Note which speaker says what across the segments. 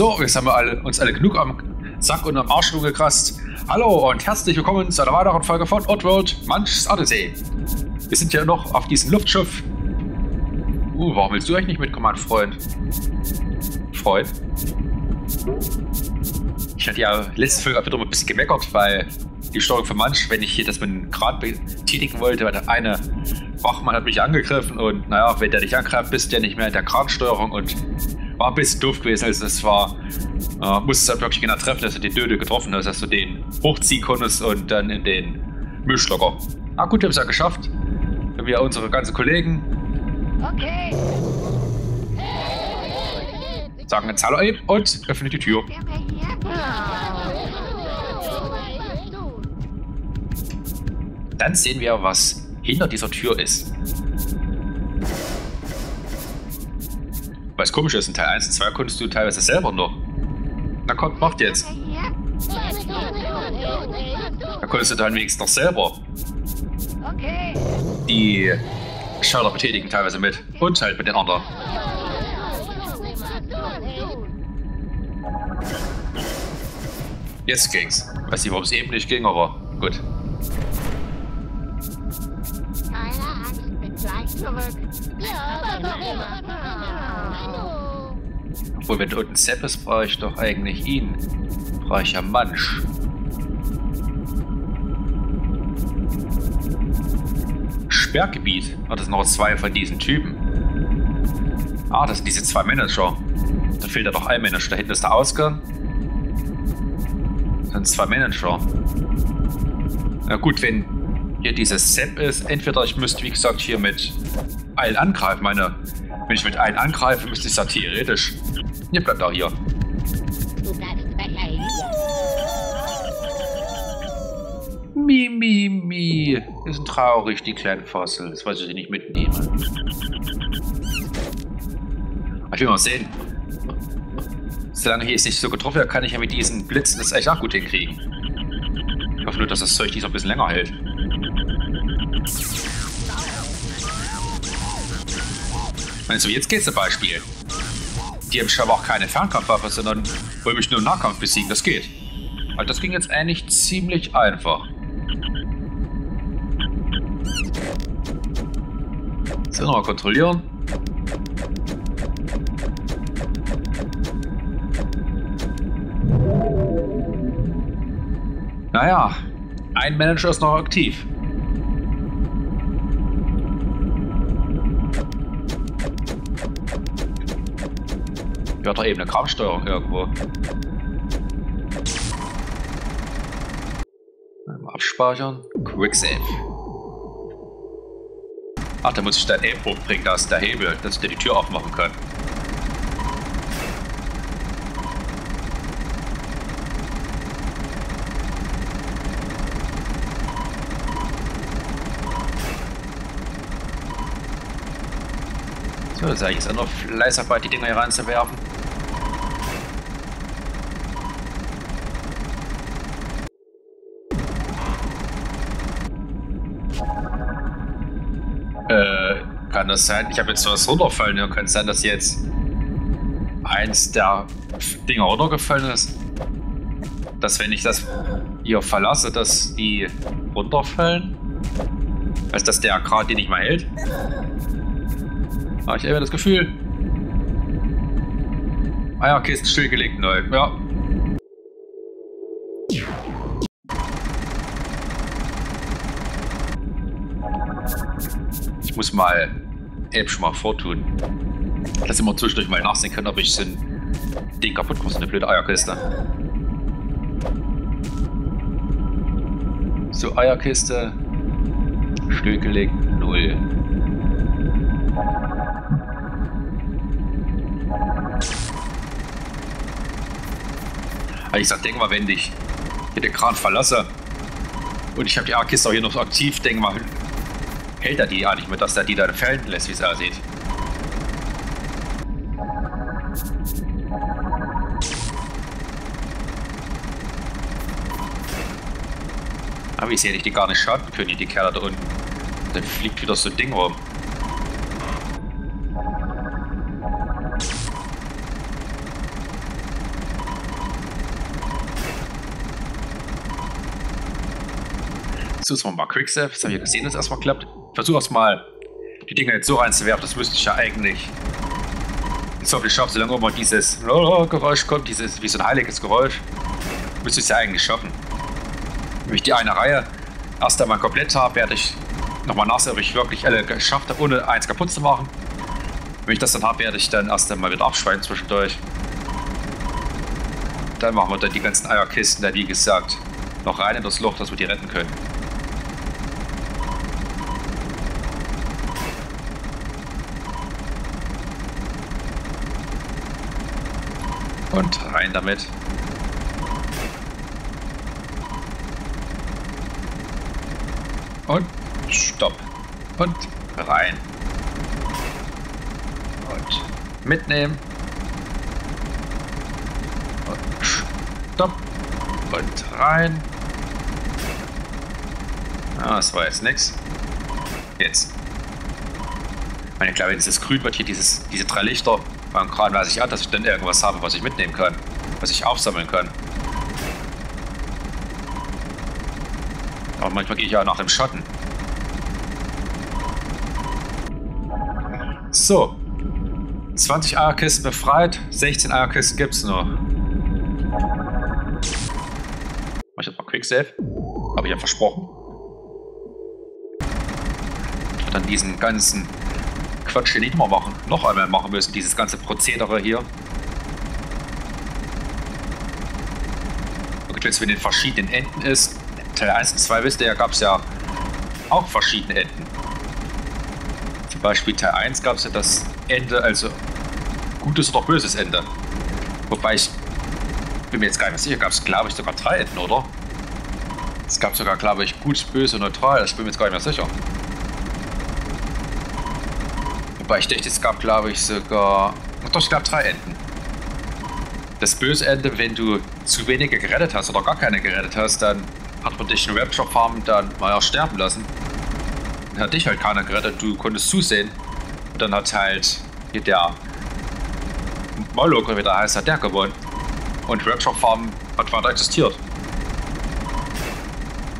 Speaker 1: So, jetzt haben wir alle, uns alle genug am Sack und am Arsch gekratzt. Hallo und herzlich willkommen zu einer weiteren Folge von Oddworld Manchs Odyssey. Wir sind ja noch auf diesem Luftschiff. Uh, warum willst du eigentlich nicht mitkommen, Freund? Freund? Ich hatte ja letzte Folge wieder mal ein bisschen gemeckert, weil die Steuerung von Manch, wenn ich hier das mit einem Grad betätigen wollte, weil der eine Wachmann hat mich angegriffen und naja, wenn der dich angreift, bist du ja nicht mehr in der Gradsteuerung und war ein bisschen doof gewesen. Also das war, äh, musstest du halt wirklich genau treffen, dass du die Döde getroffen hast, dass du den hochziehen konntest und dann in den Müllschlocker. Ah gut, wir haben es ja geschafft. Wir haben ja unsere ganzen Kollegen. Okay. Sagen jetzt Hallo und öffnet die Tür. Dann sehen wir, was hinter dieser Tür ist. Was komisch ist, in Teil 1 und 2 konntest du teilweise selber noch. Na komm, macht jetzt. Da konntest du dann wenigstens noch selber die Schalter betätigen, teilweise mit. Und halt mit den anderen. Jetzt ging's. Weiß nicht, warum es eben nicht ging, aber gut. zurück. Obwohl, wenn du unten Sepp ist, brauche ich doch eigentlich ihn. Brauche ich ja Mansch. Sperrgebiet. Ah, das sind noch zwei von diesen Typen. Ah, das sind diese zwei Manager. Da fehlt ja doch ein Manager. Da hinten ist der Ausgang. Das sind zwei Manager. Na gut, wenn hier dieses Sepp ist, entweder ich müsste, wie gesagt, hier mit allen angreifen. Meine, wenn ich mit allen angreife, müsste ich ja theoretisch. Ihr bleibt auch hier. Mi, mi, mi. Die sind traurig, die kleinen Fossil. Das wollte ich nicht mitnehmen. Ich will mal sehen. Solange hier ist nicht so getroffen kann ich ja mit diesen Blitzen das echt auch gut hinkriegen. Ich hoffe nur, dass das Zeug dieser ein bisschen länger hält. Also jetzt geht's zum Beispiel. Die haben scheinbar auch keine Fernkampfwaffe, sondern wollen mich nur im Nahkampf besiegen. Das geht. Also das ging jetzt eigentlich ziemlich einfach. So, nochmal kontrollieren. Naja, ein Manager ist noch aktiv. Ja, doch eben eine Kampfsteuerung irgendwo. Abspeichern. Quicksave. Ach, da muss ich dein Aim hochbringen, da ist der Hebel, dass ich dir die Tür aufmachen kann. So, sage ich jetzt auch noch Fleißarbeit, die Dinger hier reinzuwerfen. Das sein? Ich habe jetzt was runterfallen. Ja, kann sein, dass jetzt eins der Dinger runtergefallen ist? Dass wenn ich das hier verlasse, dass die runterfallen? Also dass der gerade die nicht mehr hält? Habe ich immer das Gefühl. Ah stillgelegt neu. Ja. Ich muss mal Mal vortun. Dass ich immer zwischendurch mal nachsehen können, ob ich ein Ding kaputt mache, so eine blöde Eierkiste. So, Eierkiste. Stillgelegt, null. Also ich sag, denk mal, wenn ich hier den Kran verlasse und ich habe die Eierkiste auch hier noch aktiv, denk mal, hält er die ja nicht mehr, dass er die dann fallen lässt, wie es aussieht. Aber ich sehe die gar nicht schaden können, die Kerle da unten. Dann fliegt wieder so ein Ding rum. So, jetzt mal Quicksave. Das habe ich ja gesehen, dass es erstmal klappt. Versuch erstmal die Dinger jetzt so reinzuwerfen. Das müsste ich ja eigentlich so viel schaffen, solange immer dieses Geräusch kommt, dieses wie so ein heiliges Geräusch. Müsste ich es ja eigentlich schaffen. Wenn ich die eine Reihe erst einmal komplett habe, werde ich nochmal nachsehen, ob ich wirklich alle geschafft habe, ohne eins kaputt zu machen. Wenn ich das dann habe, werde ich dann erst einmal wieder abschweigen zwischendurch. Dann machen wir dann die ganzen Eierkisten da, wie gesagt, noch rein in das Loch, dass wir die retten können. Und rein damit. Und stopp. Und rein. Und mitnehmen. Und stopp. Und rein. Ah, das war jetzt nix. Jetzt. Meine klar, dieses grün wird hier, dieses, diese drei Lichter, beim Kran weiß ich an, dass ich dann irgendwas habe, was ich mitnehmen kann. Was ich aufsammeln kann. Aber manchmal gehe ich ja nach dem Schatten. So. 20 Eierkisten befreit, 16 Eierkisten gibt es noch. Mach ich jetzt mal Quicksave. Habe ich ja versprochen. Und dann diesen ganzen Quatsch hier nicht mehr machen. Noch einmal machen müssen, dieses ganze Prozedere hier. Und jetzt, wenn den verschiedenen Enden ist, Teil 1 und 2 wisst ihr ja, gab es ja auch verschiedene Enden. Zum Beispiel Teil 1 gab es ja das Ende, also gutes oder böses Ende. Wobei ich bin mir jetzt gar nicht mehr sicher, gab es glaube ich sogar drei Enden, oder? Es gab sogar, glaube ich, gut, böse, neutral, ich bin mir jetzt gar nicht mehr sicher. Wobei ich dachte, es gab glaube ich sogar, doch, es gab drei Enden. Das böse Ende, wenn du zu wenige gerettet hast oder gar keine gerettet hast, dann hat man dich in Rapture Farm dann mal sterben lassen. Dann hat dich halt keiner gerettet, du konntest zusehen. Und dann hat halt hier der Moloch, wie der heißt, hat der gewonnen. Und Rapture Farm hat weiter existiert.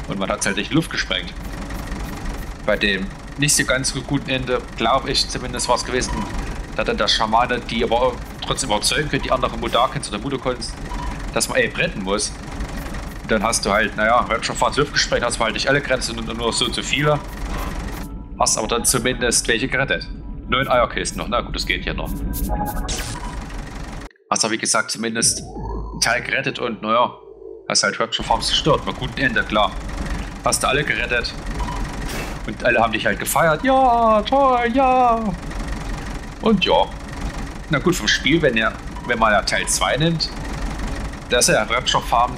Speaker 1: Und man hat es halt in die Luft gesprengt. Bei dem nicht so ganz guten Ende, glaube ich zumindest war es gewesen, da dann der Schamane die aber trotzdem überzeugen können, die anderen Mudakins oder Mudokons, dass man eben retten muss dann hast du halt, naja, Rapture Luft gesprengt, hast du halt nicht alle Grenzen und nur so zu viele. Hast aber dann zumindest welche gerettet. Neun Eierkisten noch, na gut, das geht ja noch. Hast aber wie gesagt zumindest einen Teil gerettet und naja, hast halt Rapture Farms zerstört. Mit gutem Ende, klar. Hast du alle gerettet. Und alle haben dich halt gefeiert. Ja, toll, ja. Und ja. Na gut, vom Spiel, wenn, ihr, wenn man ja Teil 2 nimmt, da ist ja Rapture Farm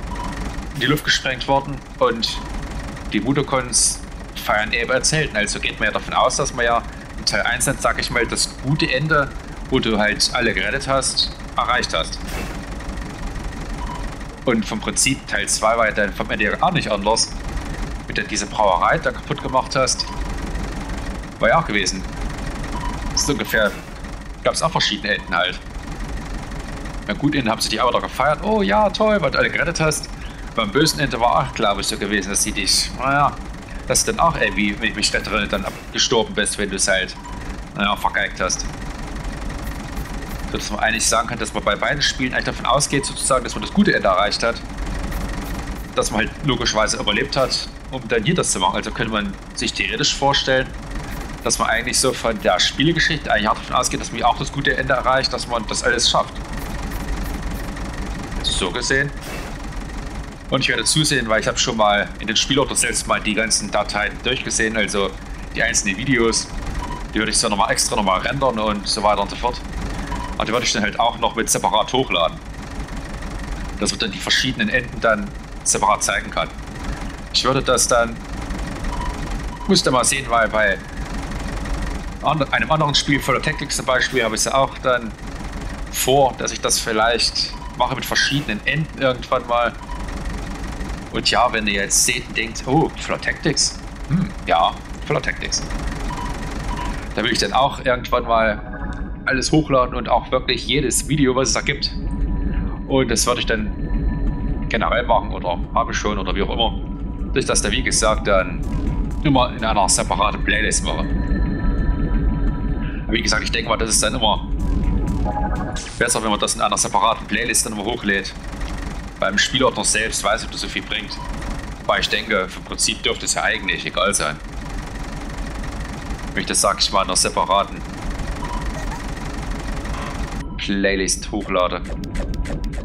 Speaker 1: in die Luft gesprengt worden und die Mudokons feiern eben erzählten. Also geht man ja davon aus, dass man ja in Teil 1 dann, sag ich mal, das gute Ende, wo du halt alle gerettet hast, erreicht hast. Und vom Prinzip Teil 2 war ja dann vom Ende ja gar nicht anders. Mit der diese Brauerei da kaputt gemacht hast. War ja auch gewesen. Ist ungefähr. Gab es auch verschiedene Enden halt. Na gut, innen haben sie dich aber da gefeiert. Oh ja, toll, weil du alle gerettet hast. Beim bösen Ende war auch, glaube ich, so gewesen, dass sie dich, naja, dass du dann auch irgendwie, wenn ich mich recht erinnere, dann gestorben bist, wenn du es halt, naja, vergeigt hast. So dass man eigentlich sagen kann, dass man bei beiden Spielen eigentlich davon ausgeht, sozusagen, dass man das gute Ende erreicht hat. Dass man halt logischerweise überlebt hat, um dann hier das zu machen. Also könnte man sich theoretisch vorstellen, dass man eigentlich so von der Spielegeschichte eigentlich auch davon ausgeht, dass man auch das gute Ende erreicht, dass man das alles schafft. So gesehen und ich werde zusehen, weil ich habe schon mal in den Spielort selbst mal die ganzen Dateien durchgesehen, also die einzelnen Videos. Die würde ich so nochmal extra nochmal rendern und so weiter und so fort. Und die würde ich dann halt auch noch mit separat hochladen. Dass man dann die verschiedenen Enden dann separat zeigen kann. Ich würde das dann... Musste mal sehen, weil bei einem anderen Spiel, Voller Tactics zum Beispiel, habe ich es ja auch dann vor, dass ich das vielleicht mache mit verschiedenen Enden irgendwann mal. Und ja, wenn ihr jetzt seht und denkt, oh, Floor Tactics, hm, ja, Floor Tactics. Da will ich dann auch irgendwann mal alles hochladen und auch wirklich jedes Video, was es da gibt. Und das würde ich dann generell machen oder habe ich schon oder wie auch immer. ich das da wie gesagt dann immer in einer separaten Playlist mache. Wie gesagt, ich denke mal, das ist dann immer besser, wenn man das in einer separaten Playlist dann immer hochlädt. Beim Spielordner selbst weiß ich, ob das so viel bringt. Weil ich denke, vom Prinzip dürfte es ja eigentlich egal sein. Wenn ich das sage, ich mal in einer separaten Playlist hochlade.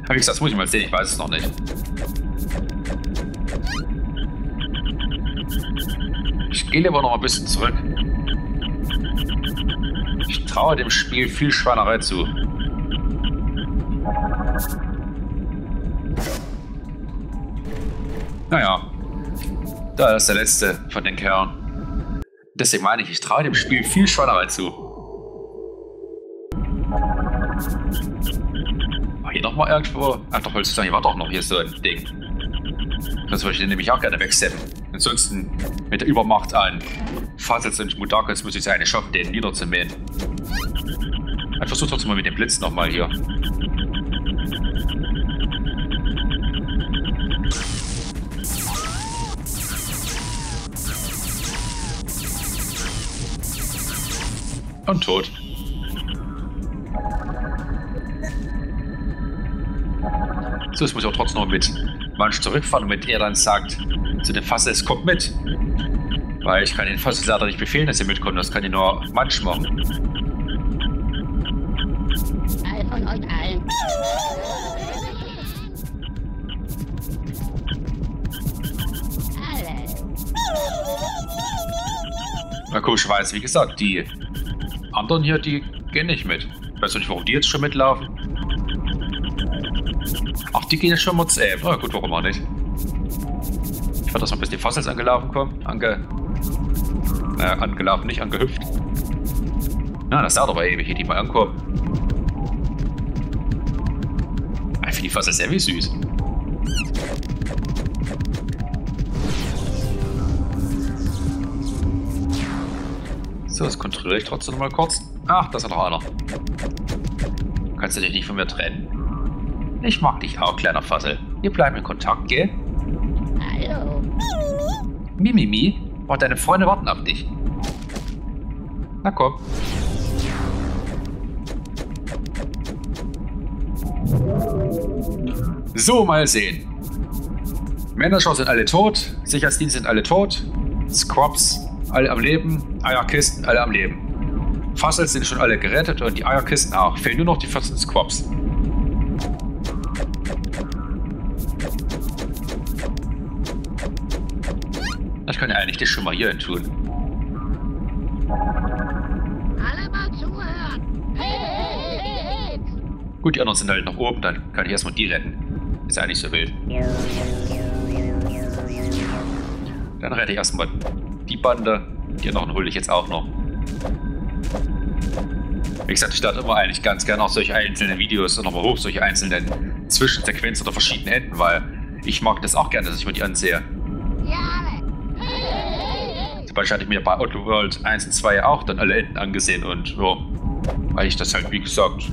Speaker 1: Wie gesagt, das muss ich mal sehen, ich weiß es noch nicht. Ich gehe lieber noch ein bisschen zurück. Ich traue dem Spiel viel Schweinerei zu. Naja, da ist der letzte von den Kerlen. Deswegen meine ich, ich traue dem Spiel viel Schweinerei zu. War hier nochmal irgendwo? Ach doch, Holz, hier war doch noch hier so ein Ding. Das würde ich den nämlich auch gerne wegsteppen. Ansonsten mit der Übermacht an Fasels und Mudakis muss ich es eigentlich schaffen, den niederzumähen. Ich versuche trotzdem mal mit dem Blitz nochmal hier. Und tot. So, jetzt muss ich auch trotzdem noch mit Manch zurückfahren, damit er dann sagt zu dem Fass, es kommt mit. Weil ich kann den Fass leider nicht befehlen, dass er mitkommt. Das kann ich nur Manch machen. Von euch allen. Na komischerweise, wie gesagt, die anderen hier, die gehen nicht mit. Ich weiß nicht, warum die jetzt schon mitlaufen. Die gehen jetzt schon zu äh, Na gut, warum auch nicht. Ich warte, dass noch bis die Fossils angelaufen kommen. Ange... Äh, angelaufen, nicht angehüpft. Na, das dauert aber ewig, hier die mal ankommen. Ich finde die Fossils sehr wie süß. So, das kontrolliere ich trotzdem noch mal kurz. Ach, da ist noch einer. Kannst du dich nicht von mir trennen? Ich mag dich auch, kleiner Fassel. Wir bleiben in Kontakt, gell? Hallo. Mimimi, und deine Freunde warten auf dich. Na komm. So, mal sehen. Manager sind alle tot, Sicherheitsdienste sind alle tot, Scrubs alle am Leben, Eierkisten, alle am Leben. Fassels sind schon alle gerettet und die Eierkisten auch. Fehlen nur noch die 14 Squabs. Ich schon mal hier tun. Alle mal zuhören. Hey, hey, hey, Gut, die anderen sind halt nach oben, dann kann ich erstmal die retten. Ist ja nicht so wild. Dann rette ich erstmal die Bande. Die anderen hole ich jetzt auch noch. Wie gesagt, ich lade immer eigentlich ganz gerne auch solche einzelnen Videos nochmal hoch, solche einzelnen Zwischensequenzen oder verschiedenen Enden, weil ich mag das auch gerne, dass ich mir die ansehe. Beispiel hatte ich mir bei Outlaw World 1 und 2 auch dann alle Enden angesehen und ja, weil ich das halt, wie gesagt,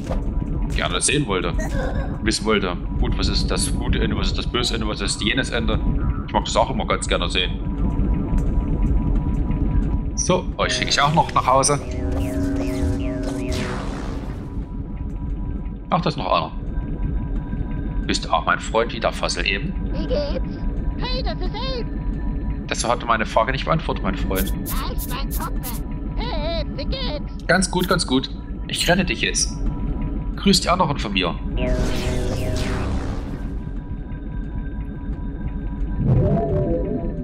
Speaker 1: gerne sehen wollte. Wissen wollte, gut, was ist das gute Ende, was ist das böse Ende, was ist jenes Ende. Ich mag das auch immer ganz gerne sehen. So, euch schicke ich auch noch nach Hause. Ach, da ist noch einer. Bist du auch mein Freund wie der Fassel eben? Wie geht's? Hey, das ist Abe. Das hatte meine Frage nicht beantwortet, mein Freund. Ist? Ganz gut, ganz gut. Ich rette dich jetzt. Grüß die anderen von mir.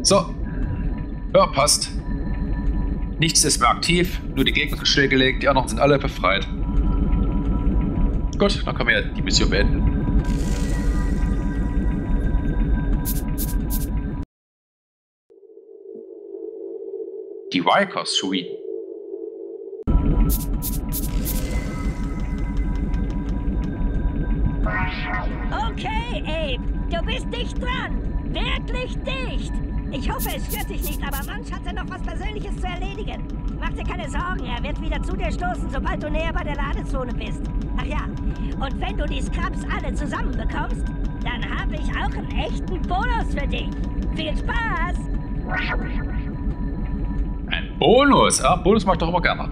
Speaker 1: So. Ja, passt. Nichts ist mehr aktiv, nur die Gegner sind stillgelegt, die anderen sind alle befreit. Gut, dann können wir die Mission beenden. Die Rikers Suite.
Speaker 2: Okay, Abe, du bist dicht dran. Wirklich dicht. Ich hoffe, es stört dich nicht, aber Manch hatte noch was Persönliches zu erledigen. Mach dir keine Sorgen, er wird wieder zu dir stoßen, sobald du näher bei der Ladezone bist. Ach ja, und wenn du die Scrubs alle zusammenbekommst, dann habe ich auch einen echten Bonus für dich. Viel Spaß!
Speaker 1: Bonus. Ja, Bonus mache ich doch immer gerne.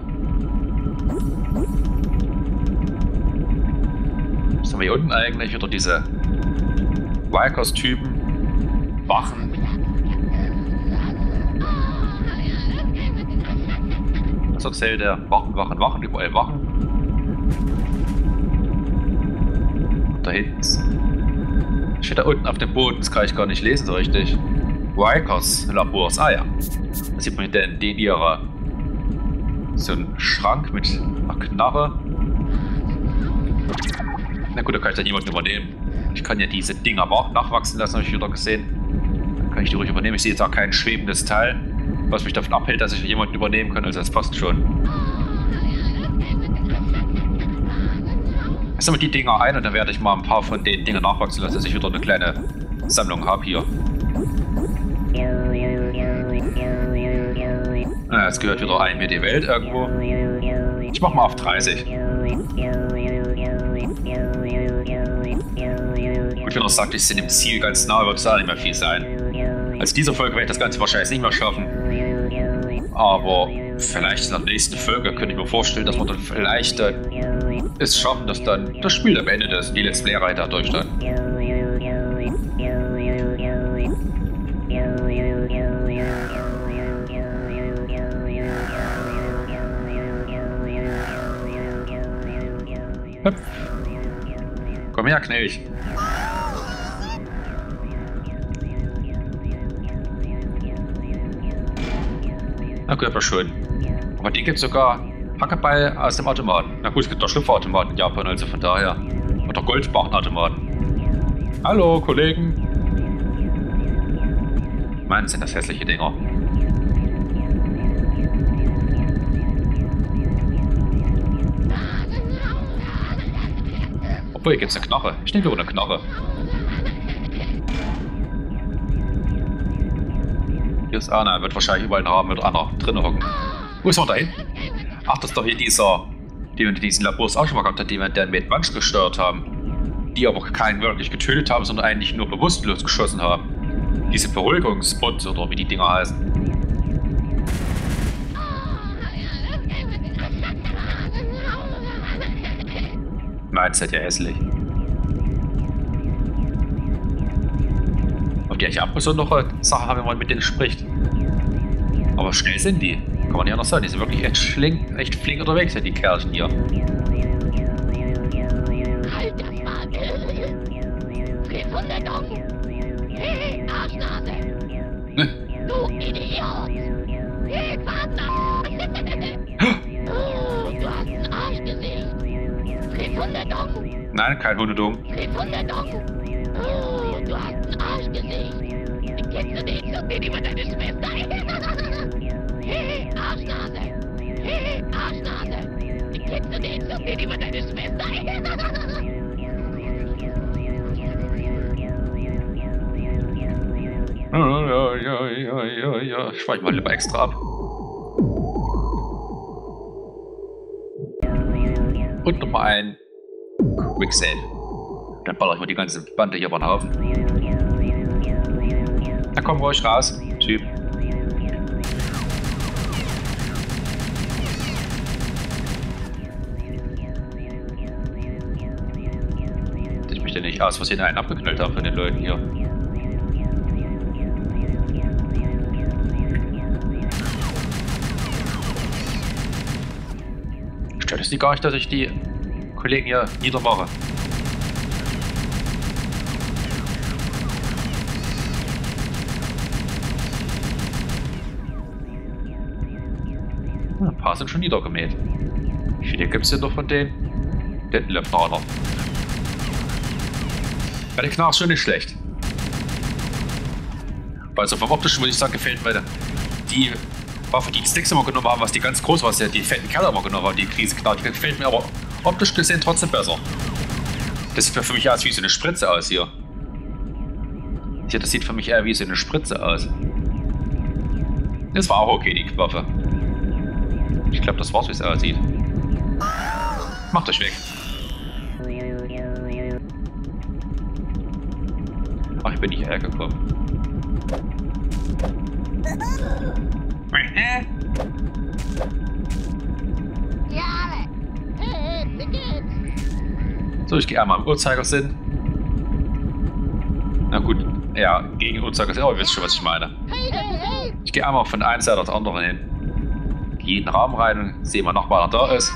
Speaker 1: Was haben wir hier unten eigentlich? Wieder diese Wildcast-Typen. Wachen. Was erzählt er? Wachen, Wachen, Wachen, überall Wachen. Und da hinten steht da unten auf dem Boden, das kann ich gar nicht lesen so richtig. Rikers Labors, ah ja. Da sieht man den, den ihrer so ein Schrank mit einer Knarre. Na gut, da kann ich dann jemanden übernehmen. Ich kann ja diese Dinger nachwachsen lassen, habe ich wieder gesehen. Dann kann ich die ruhig übernehmen. Ich sehe jetzt auch kein schwebendes Teil, was mich davon abhält, dass ich jemanden übernehmen kann. Also das passt schon. Ich sammle die Dinger ein und dann werde ich mal ein paar von den Dingen nachwachsen lassen, dass ich wieder eine kleine Sammlung habe hier. Jetzt gehört wieder ein mir die Welt irgendwo. Ich mach mal auf 30. Gut, wenn er sagt, ich sind im Ziel ganz nah, wird es auch nicht mehr viel sein. Als dieser Folge werde ich das Ganze wahrscheinlich nicht mehr schaffen. Aber vielleicht in der nächsten Folge könnte ich mir vorstellen, dass wir dann vielleicht äh, es schaffen, dass dann das Spiel am Ende ist, die Let's Play-Reihe dadurch dann. Hüpf. Komm her, Knilch. Na gut, aber schön. Aber die gibt sogar Hackeball aus dem Automaten. Na gut, es gibt doch Schlüpferautomaten in Japan, also von daher. Oder Goldspartenautomaten. Hallo, Kollegen. Mann, sind das hässliche Dinger. Obwohl, hier gibt's eine Knarre. Ich nehme eine Knarre. Hier ist einer, wird wahrscheinlich überall einen Rahmen mit einer drin hocken. Wo ist man da hin? Ach, das ist doch hier dieser, den wir in diesen Labors auch schon mal gehabt haben, den wir dann mit Mensch gestört haben. Die aber keinen wirklich getötet haben, sondern eigentlich nur bewusstlos geschossen haben. Diese Beruhigungsspots oder wie die Dinger heißen. Meins seid ja hässlich. Auf die ich ab und noch Sachen haben, wenn man mit denen spricht. Aber schnell sind die. Kann man ja noch sagen. Die sind wirklich echt, flink, echt flink unterwegs, die Kerlchen hier. Nein, kein Hundedong. Krieg Hundedong. Oh, du hast ein Arschgesicht. Kennst du nicht so wenig über deine Schwester? Hey, Arschnase. Hey, Arschnase. Kennst du nicht so wenig über deine Schwester? Ja, ja, ja, ja, ja. Ich speichere mal lieber extra ab. Und nochmal ein Quicksand. Dann baller ich mal die ganze Bande hier über den Haufen. Na komm ruhig raus, Typ. Ich möchte nicht aus Versehen einen abgeknallt haben von den Leuten hier. Stört es die gar nicht, dass ich die Kollegen hier niedermache. ein paar sind schon niedergemäht. Wie viele gibt es denn noch von denen? Den einer. Ja, der Knarr ist schon nicht schlecht. Also vom optischen muss ich sagen, gefällt mir die Waffe, die Sticks immer genommen haben, was die ganz groß war, die fetten Kerle immer genommen haben, die Krise Knarr, die gefällt mir aber optisch gesehen trotzdem besser. Das sieht für mich aus wie so eine Spritze aus hier. Hier, das sieht für mich eher wie so eine Spritze aus. Das war auch okay, die Waffe. Ich glaube, das war's, wie es aussieht. Macht euch weg. Ach, ich bin nicht hergekommen. So, ich gehe einmal im Uhrzeigersinn. Na gut, ja, gegen Uhrzeigersinn, aber ihr wisst schon, was ich meine. Ich gehe einmal von der einen Seite zur anderen hin. Gehe in den Raum rein und sehe mal noch, wer da ist.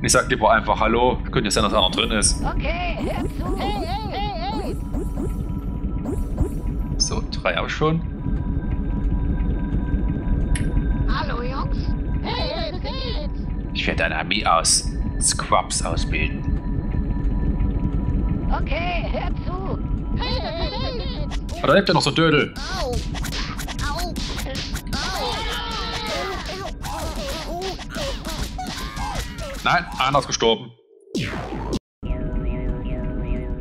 Speaker 1: Ich sag lieber einfach Hallo, könnte ja sein, dass einer drin ist.
Speaker 2: Okay.
Speaker 1: So, drei habe ich schon.
Speaker 2: Hallo, Jungs.
Speaker 1: Ich werde eine Armee aus Scrubs ausbilden.
Speaker 2: Okay, hör zu.
Speaker 1: Aber da lebt ja noch so Dödel.
Speaker 2: Au. Au.
Speaker 1: Nein, einer ist gestorben.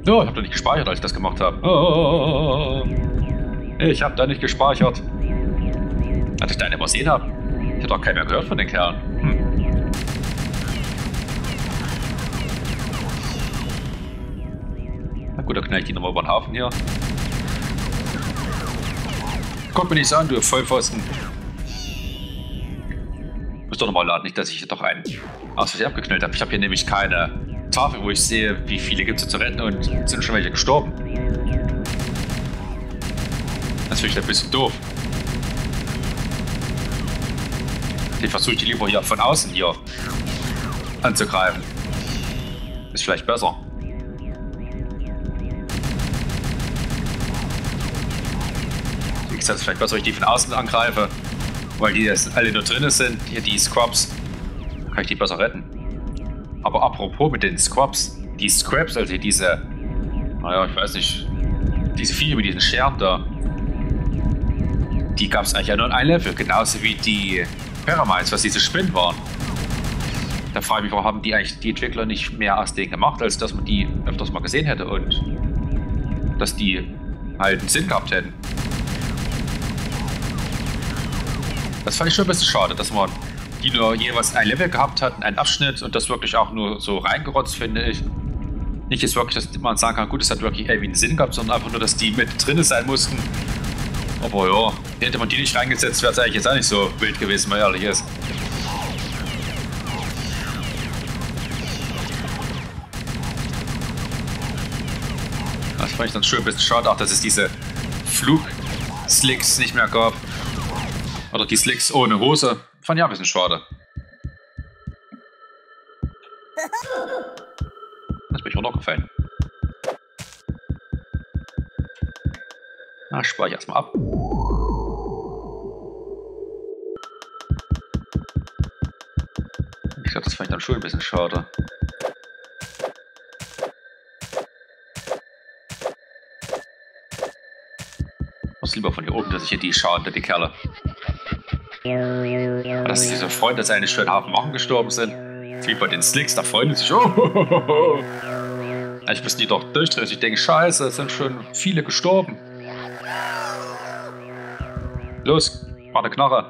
Speaker 1: Oh, ich habe da nicht gespeichert, als ich das gemacht habe. Oh, ich habe da nicht gespeichert. Als ich deine übersehen habe. Ich habe doch keinen mehr gehört von den Kerlen. Hm. Gut, dann knall ich die nochmal über den Hafen hier. Guck mir nicht so an, du Vollpfosten. Muss doch nochmal laden, nicht, dass ich hier doch einen aus Versehen abgeknallt habe. Ich habe hier nämlich keine Tafel, wo ich sehe, wie viele gibt es zu retten und sind schon welche gestorben. Das finde ich ein bisschen doof. Den versuche ich lieber hier von außen hier anzugreifen. Ist vielleicht besser. Gesagt, ist vielleicht besser, wenn ich die von außen angreife. Weil die jetzt alle nur drin sind. Hier die Scrubs. Kann ich die besser retten. Aber apropos mit den Scrubs. Die Scraps, also diese. Naja, ich weiß nicht. Diese Viecher mit diesen Scheren da. Die gab es eigentlich ja nur in einem Level. Genauso wie die Paramites, was diese Spinnen waren. Da frage ich mich, warum haben die eigentlich die Entwickler nicht mehr aus denen gemacht, als dass man die öfters mal gesehen hätte und dass die halt einen Sinn gehabt hätten. Das fand ich schon ein bisschen schade, dass man die nur jeweils ein Level gehabt hat, einen Abschnitt und das wirklich auch nur so reingerotzt, finde ich. Nicht jetzt wirklich, dass man sagen kann, gut, es hat wirklich irgendwie einen Sinn gehabt, sondern einfach nur, dass die mit drin sein mussten. Aber ja, hätte man die nicht reingesetzt, wäre es eigentlich jetzt auch nicht so wild gewesen, wenn man ehrlich ist. Das fand ich dann schön ein bisschen schade, auch dass es diese Flug-Slicks nicht mehr gab. Oder die Slicks ohne Hose. Fand ich ein bisschen schade. Das bin ich runtergefallen. Na, spare ich erstmal ab. Ich glaube, das fand ich dann schon ein bisschen schade. muss lieber von hier oben, dass ich hier die schauen, die Kerle. Dass diese Freunde seine schönen Hafen machen gestorben sind. Wie bei den Slicks, da freuen sich. Oh, Ich müssen die doch durchdrehen. Ich denke, scheiße, es sind schon viele gestorben. Los, mach eine Knarre.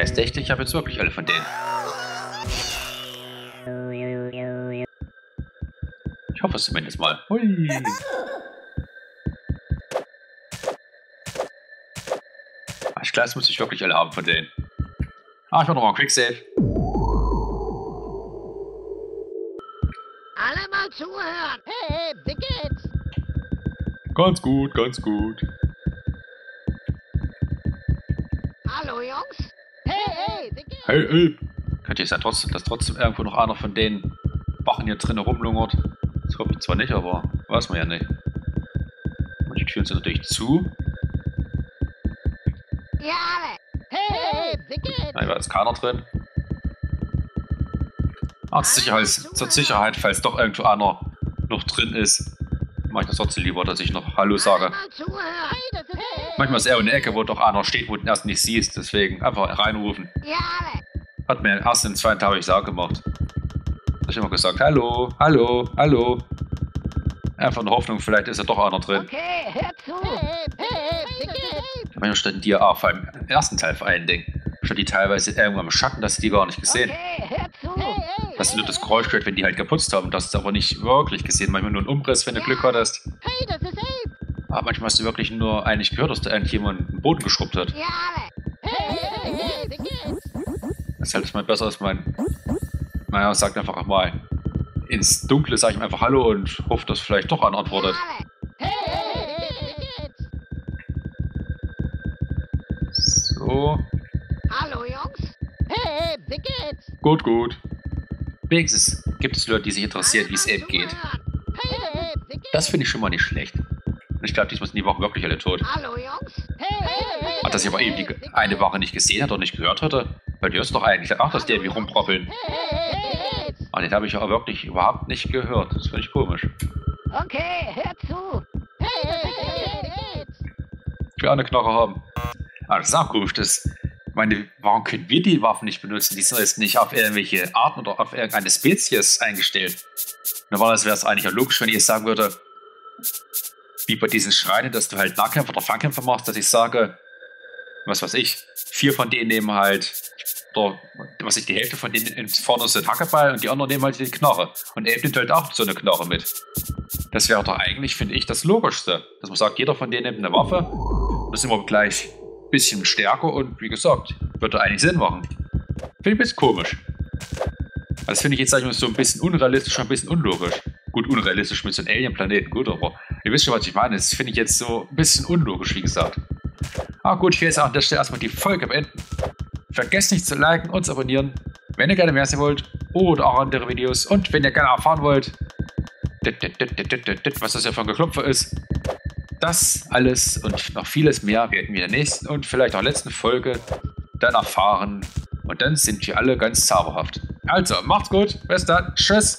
Speaker 1: Heißt echt, ich habe jetzt wirklich alle von denen. Ich hoffe es zumindest mal. Hui. Ah, Ich glaube, das muss ich wirklich alle haben von denen. Ah, ich mach noch mal einen Quicksave.
Speaker 2: Alle mal zuhören. Hey, wie geht's?
Speaker 1: Ganz gut, ganz gut.
Speaker 2: Hey? Hey.
Speaker 1: Könnte jetzt ja trotzdem, dass trotzdem irgendwo noch einer von den Wachen hier drinnen rumlungert. Das hoffe ich zwar nicht, aber weiß man ja nicht. Und die Türen sind natürlich zu.
Speaker 2: Ja. Hey, geht's?
Speaker 1: Da war jetzt keiner drin. Ah, zur Sicherheit, zur Sicherheit, falls doch irgendwo einer noch drin ist, mache ich das trotzdem lieber, dass ich noch Hallo sage. Manchmal ist er in der Ecke, wo doch einer steht, wo du ihn erst nicht siehst. Deswegen einfach reinrufen.
Speaker 2: Ja.
Speaker 1: Hat mir erst den zweiten Tag habe ich auch gemacht. Hab ich immer gesagt, hallo, hallo, hallo. Einfach eine Hoffnung, vielleicht ist ja doch einer drin.
Speaker 2: Okay, hör zu.
Speaker 1: Manchmal stand die auch vor allem im ersten Teil vor allen Dingen. Stand die teilweise irgendwann im Schatten, dass du die gar nicht gesehen.
Speaker 2: Okay, hör zu.
Speaker 1: Hast du nur das Geräusch gehört, wenn die halt geputzt haben. Das du aber nicht wirklich gesehen. Manchmal nur ein Umriss, wenn du Glück hattest.
Speaker 3: Hey, das ist Abe.
Speaker 1: Aber manchmal hast du wirklich nur eigentlich gehört, dass da irgendjemand den Boden geschrubbt hat.
Speaker 2: Ja, alle.
Speaker 3: Hey,
Speaker 1: Das ist halt mal besser als mein. Naja, sagt einfach auch mal ins Dunkle, sag ich ihm einfach Hallo und hoffe, dass vielleicht doch einer antwortet.
Speaker 3: Hey, hey?
Speaker 1: So,
Speaker 2: Hallo, Jungs.
Speaker 3: Hey, wie geht's?
Speaker 1: gut, gut. Wenigstens gibt es Leute, die sich interessieren, wie es Abe geht.
Speaker 3: Hey?
Speaker 1: Das finde ich schon mal nicht schlecht. Und ich glaube, diesmal sind die Wochen wirklich alle tot.
Speaker 2: Hallo, Jungs.
Speaker 3: Hey, hey,
Speaker 1: Ach, dass ich aber eben die eine Woche nicht gesehen hat oder nicht gehört hatte. Weil die hörst doch eigentlich auch, dass die irgendwie rumproppeln. Aber den habe ich aber wirklich überhaupt nicht gehört. Das finde ich komisch.
Speaker 2: Okay, hör zu.
Speaker 1: Ich will auch eine Knarre haben. Aber das ist auch komisch. Das, ich meine, warum können wir die Waffen nicht benutzen? Die sind jetzt nicht auf irgendwelche Arten oder auf irgendeine Spezies eingestellt. Normalerweise wäre es eigentlich auch logisch, wenn ich jetzt sagen würde, wie bei diesen Schreinen, dass du halt Nahkämpfer oder Fernkämpfer machst, dass ich sage, was weiß ich, vier von denen nehmen halt, oder was ich, die Hälfte von denen vorne sind Hackeball und die anderen nehmen halt die Knarre. Und er nimmt halt auch so eine Knarre mit. Das wäre doch eigentlich, finde ich, das Logischste. Dass man sagt, jeder von denen nimmt eine Waffe, das ist immer gleich ein bisschen stärker und wie gesagt, würde eigentlich Sinn machen. Finde ich ein bisschen komisch. Das finde ich jetzt, sag ich mal, so ein bisschen unrealistisch, ein bisschen unlogisch. Gut, unrealistisch mit so einem Alien-Planeten, gut, aber ihr wisst schon, was ich meine. Das finde ich jetzt so ein bisschen unlogisch, wie gesagt. Ah gut, ich will jetzt an der Stelle erstmal die Folge beenden. Vergesst nicht zu liken und zu abonnieren, wenn ihr gerne mehr sehen wollt oder auch andere Videos. Und wenn ihr gerne erfahren wollt, was das ja für ein Geklopfer ist. Das alles und noch vieles mehr werden wir in der nächsten und vielleicht auch letzten Folge dann erfahren. Und dann sind wir alle ganz zauberhaft. Also, macht's gut. Bis dann. Tschüss.